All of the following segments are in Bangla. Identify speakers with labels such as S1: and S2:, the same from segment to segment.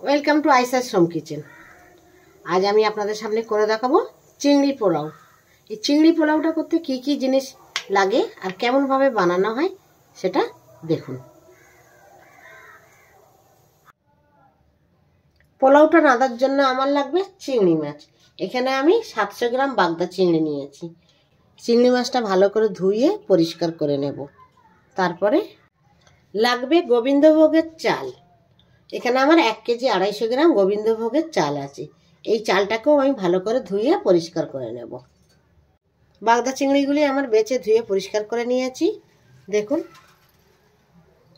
S1: ওয়েলকাম টু আইসার শ্রম কিচেন আজ আমি আপনাদের সামনে করে দেখাবো চিংড়ি পোলাও। এই চিংড়ি পোলাওটা করতে কি কি জিনিস লাগে আর কেমনভাবে বানানো হয় সেটা দেখুন। পোলাওটা রাঁধার জন্য আমার লাগবে চিংড়ি মাছ। এখানে আমি সাতশো গ্রাম বাগদা চিংড়ি নিয়েছি। চিংড়ি মাছটা ভালো করে ধুয়ে পরিষ্কার করে নেব। তারপরে লাগবে গোবিন্দভোগের চাল। এখানে আমার এক কেজি আড়াইশো গ্রাম গোবিন্দভোগের চাল আছে। এই চালটাকেও আমি ভালো করে ধুয়ে পরিষ্কার করে নেব। বাগদা চিংড়িগুলি আমার বেছে ধুয়ে পরিষ্কার করে নিয়েছি। দেখুন,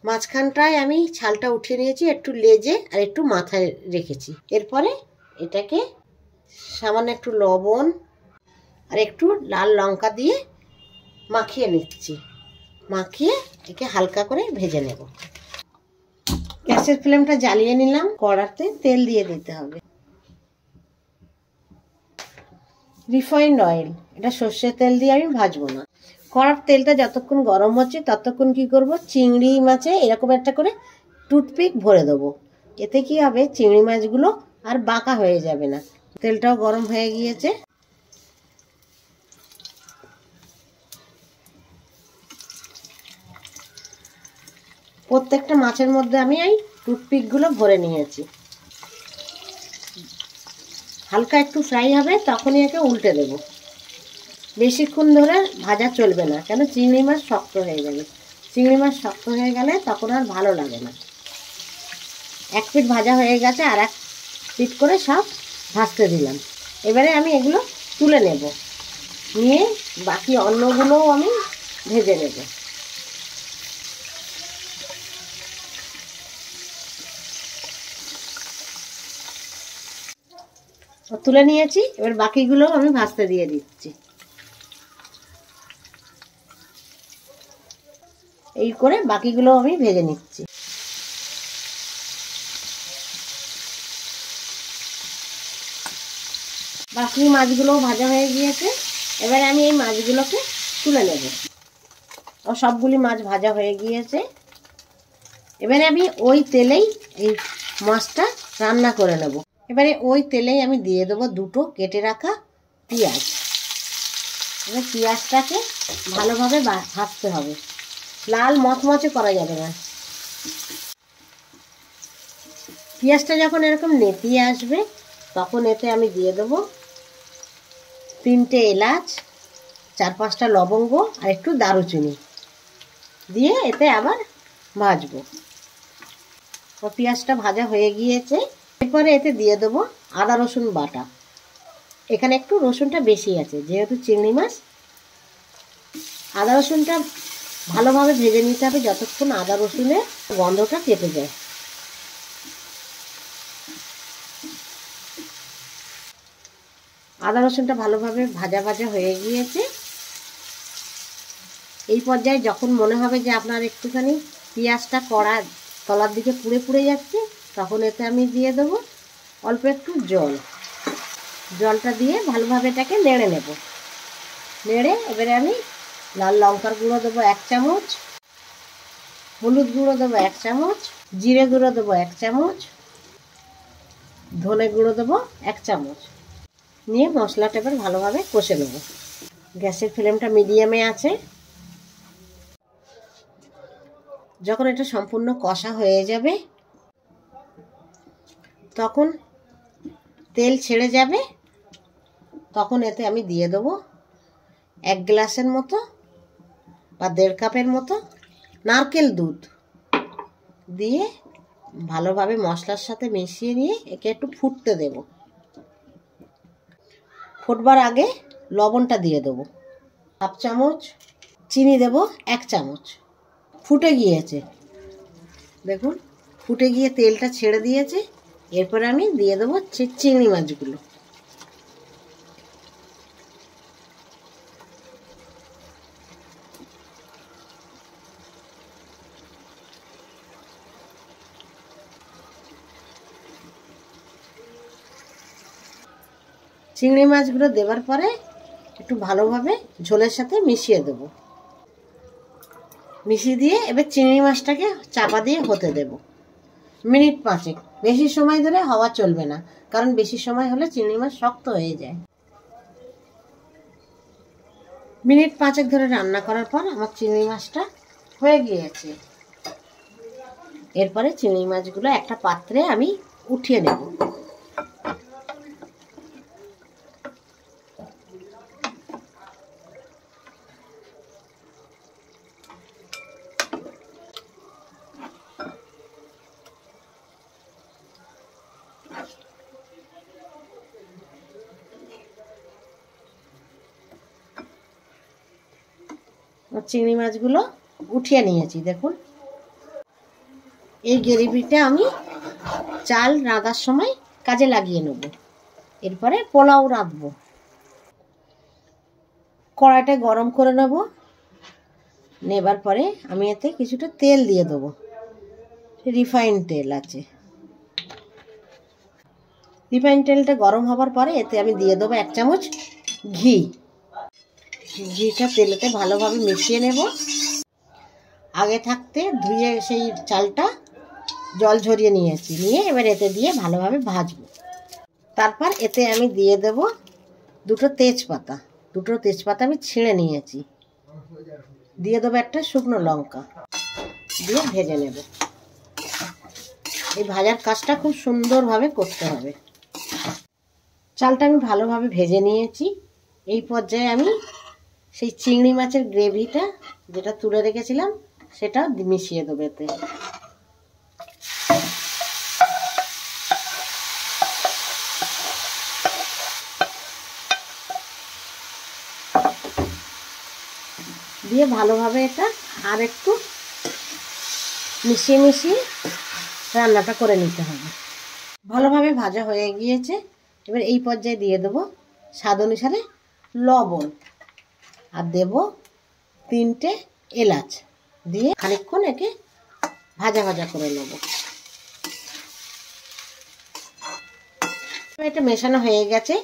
S1: মাঝখানটায় আমি ছালটা উঠিয়ে নিয়েছি, একটু লেজে আর একটু মাথায় রেখেছি। এরপরে এটাকে সামান্য একটু লবণ আর একটু লাল লঙ্কা দিয়ে মাখিয়ে নিচ্ছি। মাখিয়ে একে হালকা করে ভেজে নেব। গ্যাসের ফ্লেমটা জ্বালিয়ে নিলাম, কড়াতে তেল দিয়ে দিতে হবে। রিফাইন্ড অয়েল, এটা সর্ষের তেল দিয়ে আমি ভাজবো না। কড়ার তেলটা যতক্ষণ গরম হচ্ছে, ততক্ষণ কি করব? চিংড়ি মাছে এরকম একটা করে টুথপিক ভরে দেবো। এতে কি হবে? চিংড়ি মাছগুলো আর বাঁকা হয়ে যাবে না। তেলটাও গরম হয়ে গিয়েছে। প্রত্যেকটা মাছের মধ্যে আমি এই টুথপিকগুলো ভরে নিয়েছি। হালকা একটু ফ্রাই হবে, তখনই একে উল্টে দেব। বেশিক্ষণ ধরে ভাজা চলবে না, কেন চিংড়ি মাছ শক্ত হয়ে যাবে। চিংড়ি মাছ শক্ত হয়ে গেলে তখন আর ভালো লাগে না। এক পিঠ ভাজা হয়ে গেছে, আর এক পিঠ করে সব ভাজতে দিলাম। এবারে আমি এগুলো তুলে নেব। নিয়ে বাকি অন্যগুলোও আমি ভেজে নেব। তুলে নিয়েছি, এবার বাকিগুলো আমি ভাজতে দিয়ে দিচ্ছি। এই করে বাকিগুলো আমি ভেজে নিচ্ছি। বাকি মাছগুলোও ভাজা হয়ে গিয়েছে, এবারে আমি এই মাছগুলোকে তুলে নেব। ও সবগুলি মাছ ভাজা হয়ে গিয়েছে। এবারে আমি ওই তেলেই এই মাছটা রান্না করে নেব। এবারে ওই তেলেই আমি দিয়ে দেবো দুটো কেটে রাখা পেঁয়াজ। এবার পেঁয়াজটাকে ভালোভাবে ভাজতে হবে। লাল মচমচে করা যাবে না। পেঁয়াজটা যখন এরকম নেতিয়ে আসবে, তখন এতে আমি দিয়ে দেবো তিনটে এলাচ, চার পাঁচটা লবঙ্গ আর একটু দারুচিনি। দিয়ে এতে আবার ভাজবো। পেঁয়াজটা ভাজা হয়ে গিয়েছে। এরপরে এতে দিয়ে দেবো আদা রসুন বাটা। এখানে একটু রসুনটা বেশি আছে, যেহেতু চিংড়ি মাছ। আদা রসুনটা ভালোভাবে ভেজে নিতে হবে যতক্ষণ আদা রসুনের গন্ধটা কেটে যায়। আদা রসুনটা ভালোভাবে ভাজা ভাজা হয়ে গিয়েছে। এই পর্যায়ে যখন মনে হবে যে আপনার একটুখানি পেঁয়াজটা কড়া তলার দিকে পুড়ে পুড়ে যাচ্ছে তখন এতে আমি দিয়ে দেবো অল্প একটু জল। জলটা দিয়ে ভালোভাবে এটাকে নেড়ে নেব। নেড়ে এবারে আমি লাল লঙ্কার গুঁড়ো দেবো এক চামচ, হলুদ গুঁড়ো দেবো এক চামচ, জিরে গুঁড়ো দেবো এক চামচ, ধনে গুঁড়ো দেবো এক চামচ। নিয়ে মশলাটা এবার ভালোভাবে কষে নেব। গ্যাসের ফ্লেমটা মিডিয়ামে আছে। যখন এটা সম্পূর্ণ কষা হয়ে যাবে তখন তেল ছেড়ে যাবে, তখন এতে আমি দিয়ে দেবো এক গ্লাসের মতো বা দেড় কাপের মতো নারকেল দুধ দিয়ে ভালোভাবে মশলার সাথে মিশিয়ে নিয়ে একে একটু ফুটতে দেব। ফুটবার আগে লবণটা দিয়ে দেবো। হাফ চামচ চিনি দেব, এক চামচ। ফুটে গিয়েছে। দেখুন, ফুটে গিয়ে তেলটা ছেড়ে দিয়েছে। এরপরে আমি দিয়ে দেবো চিংড়ি মাছগুলো। চিংড়ি মাছগুলো দেওয়ার পরে একটু ভালোভাবে ঝোলের সাথে মিশিয়ে দেব। মিশিয়ে দিয়ে এবার চিংড়ি মাছটাকে চাপা দিয়ে হতে দেব। মিনিট পাঁচেক। বেশি সময় ধরে হওয়া চলবে না, কারণ বেশি সময় হলে চিংড়ি মাছ শক্ত হয়ে যায়। মিনিট পাঁচেক ধরে রান্না করার পর আমার চিংড়ি মাছটা হয়ে গিয়েছে। এরপরে চিংড়ি মাছগুলো একটা পাত্রে আমি উঠিয়ে নেব। চিংড়ি মাছগুলো উঠিয়ে নিয়েছি, দেখুন। এই গ্রেভিটা আমি চাল রাঁধার সময় কাজে লাগিয়ে নেব। এরপরে পোলাও রাঁধবো। কড়াইটা গরম করে নেব। নেবার পরে আমি এতে কিছুটা তেল দিয়ে দেবো। রিফাইন তেল আছে। রিফাইন তেলটা গরম হবার পরে এতে আমি দিয়ে দেবো এক চামচ ঘি। ঘিটা তেলেতে ভালোভাবে মিশিয়ে নেব। আগে থাকতে ধুয়ে সেই চালটা জল ঝরিয়ে নিয়েছি। নিয়ে এবার এতে দিয়ে ভালোভাবে ভাজবো। তারপর এতে আমি দিয়ে দেব দুটো তেজপাতা। দুটো তেজপাতা আমি ছিঁড়ে নিয়েছি। দিয়ে দেবো একটা শুকনো লঙ্কা। দিয়ে ভেজে নেব। এই ভাজার কাজটা খুব সুন্দরভাবে করতে হবে। চালটা আমি ভালোভাবে ভেজে নিয়েছি। এই পর্যায়ে আমি সেই চিংড়ি মাছের গ্রেভিটা যেটা তুলে রেখেছিলাম, সেটা মিশিয়ে দেবো এতে। দিয়ে ভালোভাবে এটা আর একটু মিশিয়ে মিশিয়ে রান্নাটা করে নিতে হবে। ভালোভাবে ভাজা হয়ে গিয়েছে। এবার এই পর্যায়ে দিয়ে দেবো স্বাদ অনুসারে লবণ। আর দেব তিনটে এলাচ দিয়ে খানিকক্ষণ একে ভাজা ভাজা করে নেব। এটা মেশানো হয়ে গেছে।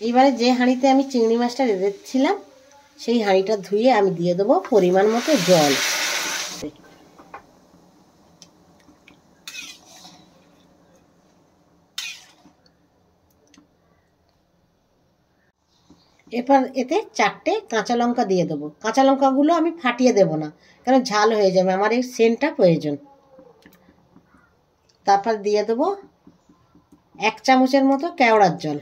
S1: এবারে যে হাঁড়িতে আমি চিংড়ি মাছটা রেঁধেছিলাম, সেই হাঁড়িটা ধুয়ে আমি দিয়ে দেবো পরিমাণ মতো জল। এরপর এতে চারটে কাঁচা লঙ্কা দিয়ে দেবো। কাঁচা লঙ্কাগুলো আমি ফাটিয়ে দেব না কারণ ঝাল হয়ে যাবে, আমার এই সেন্টটা প্রয়োজন। তারপর দিয়ে দেবো এক চামচের মতো কেওড়ার জল।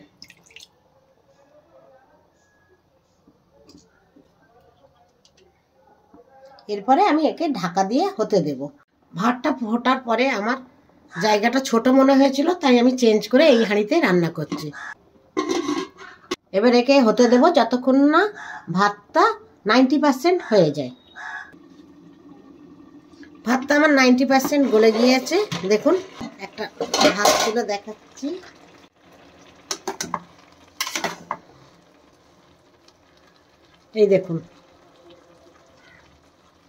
S1: এরপরে আমি একে ঢাকা দিয়ে হতে দেব। ভাতটা ফোটার পরে আমার জায়গাটা ছোট মনে হয়েছিল, তাই আমি চেঞ্জ করে এই হাঁড়িতে রান্না করছি। এবার একে হতে দেব যতক্ষণ না ভাতটা নাইনটি পার্সেন্ট হয়ে যায়। ভাতটা আমার নাইনটি পার্সেন্ট গলে গিয়েছে। দেখুন, একটা ভাত তুলে দেখাচ্ছি। এই দেখুন,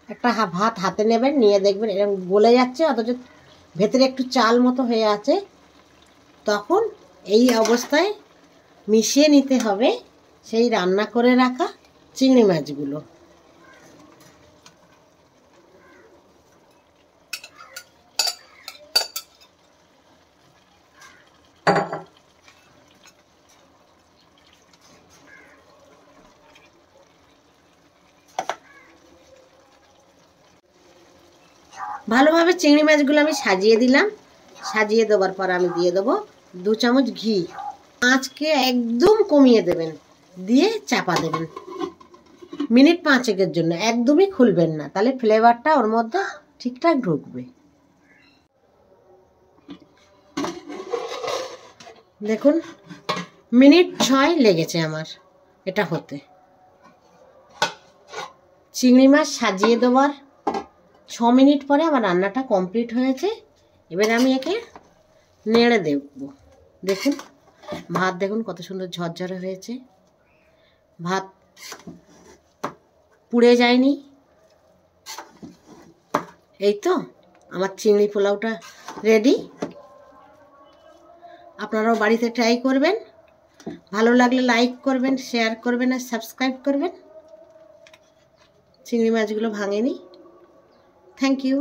S1: একটা ভাত হাতে নেবেন, নিয়ে দেখবেন এরকম গলে যাচ্ছে, অথচ ভেতরে একটু চাল মতো হয়ে আছে। তখন এই অবস্থায় মিশিয়ে নিতে হবে সেই রান্না করে রাখা চিংড়ি মাছগুলো। ভালোভাবে চিংড়ি মাছগুলো আমি সাজিয়ে দিলাম। সাজিয়ে দেওয়ার পর আমি দিয়ে দেবো দু চামচ ঘি। আঁচকে একদম কমিয়ে দেবেন, দিয়ে চাপা দেবেন। মিনিট পাঁচেকের জন্য একদমই খুলবেন না, তাহলে ফ্লেভারটা ওর মধ্যে ঠিকঠাক ঢুকবে। দেখুন, মিনিট ছয় লেগেছে আমার এটা হতে। চিংড়ি মাছ সাজিয়ে দেওয়ার ছ মিনিট পরে আমার রান্নাটা কমপ্লিট হয়েছে, এবার আমি একে নেড়ে দেখব। দেখুন। ভাত দেখুন কত সুন্দর ঝরঝরে হয়েছে। ভাত পুড়ে যায়নি। এই তো, আমার চিংড়ি পোলাওটা রেডি আপনারাও বাড়িতে ট্রাই করবেন। ভালো লাগলে লাইক করবেন শেয়ার করবেন আর সাবস্ক্রাইব করবেন। চিংড়ি মাছগুলো ভাঙেনি। Thank you